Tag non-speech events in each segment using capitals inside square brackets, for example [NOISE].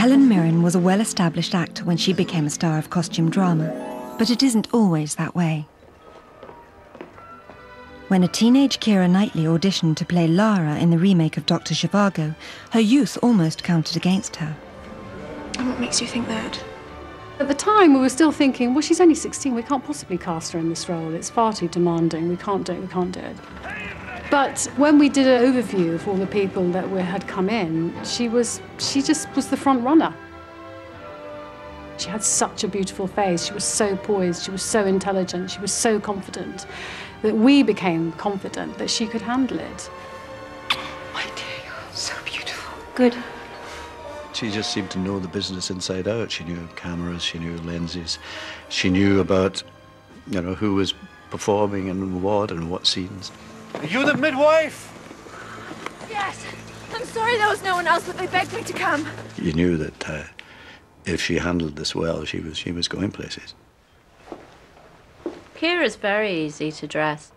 Helen Mirren was a well established actor when she became a star of costume drama, but it isn't always that way. When a teenage Keira Knightley auditioned to play Lara in the remake of Dr. Zhivago, her youth almost counted against her. And what makes you think that? At the time, we were still thinking, well, she's only 16. We can't possibly cast her in this role. It's far too demanding. We can't do it. We can't do it. But when we did an overview of all the people that were, had come in, she was she just was the front runner. She had such a beautiful face. She was so poised. She was so intelligent. She was so confident that we became confident that she could handle it. My dear, you're so beautiful. Good. She just seemed to know the business inside out. She knew cameras, she knew lenses, she knew about, you know, who was performing and what and what scenes. Are you the midwife? Yes. I'm sorry there was no one else, but they begged me to come. You knew that uh, if she handled this well, she was she was going places. Keira's very easy to dress.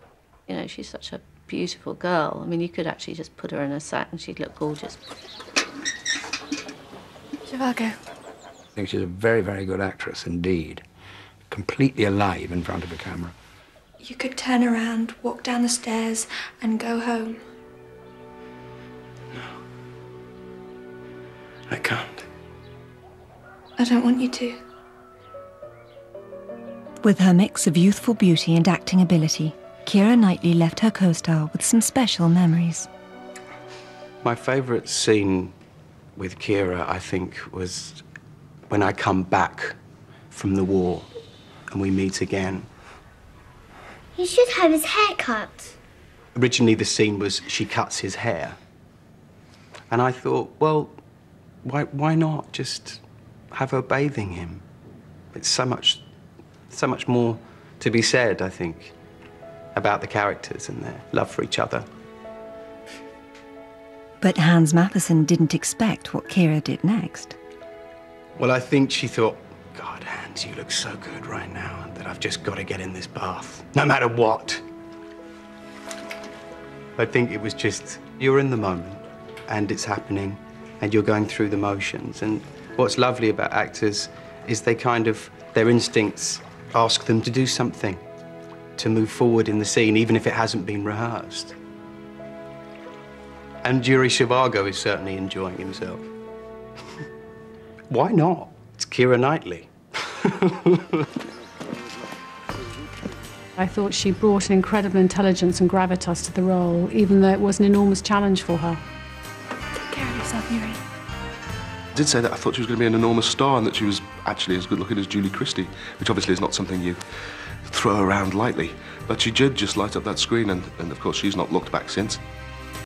You know, she's such a beautiful girl. I mean, you could actually just put her in a sack and she'd look gorgeous. Zhivago. I think she's a very, very good actress indeed. Completely alive in front of a camera. You could turn around, walk down the stairs, and go home. No. I can't. I don't want you to. With her mix of youthful beauty and acting ability, Keira Knightley left her co star with some special memories. My favourite scene with Keira, I think, was when I come back from the war and we meet again. He should have his hair cut. Originally, the scene was she cuts his hair. And I thought, well, why, why not just have her bathing him? It's so much, so much more to be said, I think, about the characters and their love for each other. But Hans Matheson didn't expect what Keira did next. Well, I think she thought, God, Hans, you look so good right now that I've just got to get in this bath, no matter what. I think it was just, you're in the moment and it's happening and you're going through the motions. And what's lovely about actors is they kind of, their instincts ask them to do something, to move forward in the scene, even if it hasn't been rehearsed. And Yuri Zhivago is certainly enjoying himself. [LAUGHS] Why not? It's Keira Knightley. [LAUGHS] I thought she brought an incredible intelligence and gravitas to the role, even though it was an enormous challenge for her. Take care of yourself, Yuri. I did say that I thought she was going to be an enormous star and that she was actually as good looking as Julie Christie, which obviously is not something you throw around lightly. But she did just light up that screen, and, and of course, she's not looked back since.